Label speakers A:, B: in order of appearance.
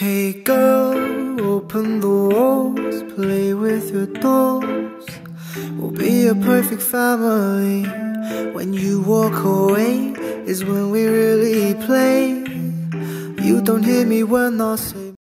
A: Hey girl, open the walls, play with your dolls. We'll be a perfect family. When you walk away is when we really play. You don't hear me when I say.